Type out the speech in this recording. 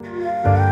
Música